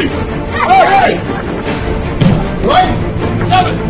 Three! Hey! Right! Seven!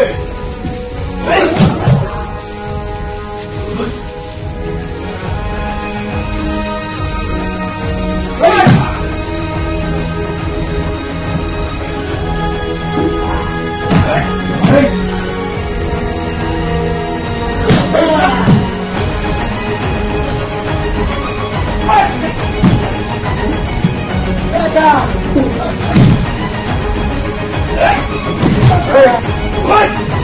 快，快。